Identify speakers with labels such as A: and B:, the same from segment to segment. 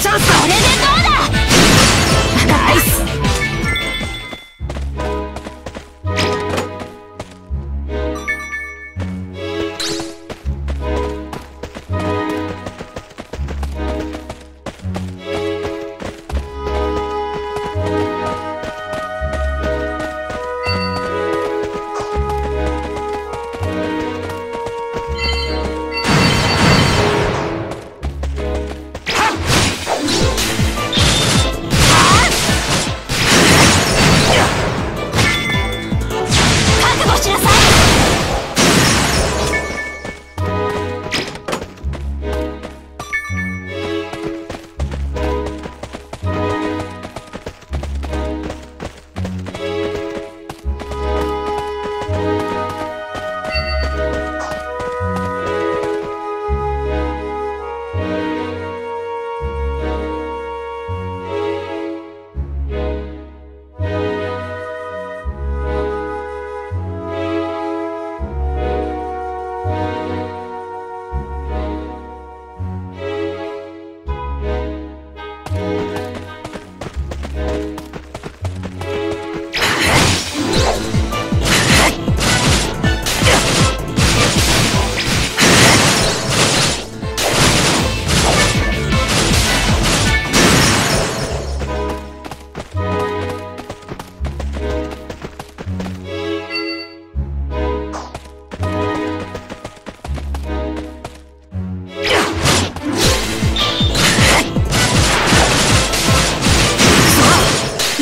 A: チャンスだ。これでど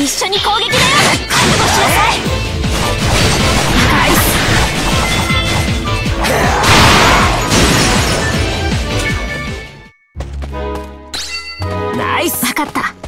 A: 緒に攻撃だよ覚悟しなさい。ナイス。ナイス分かった。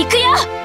A: 行くよ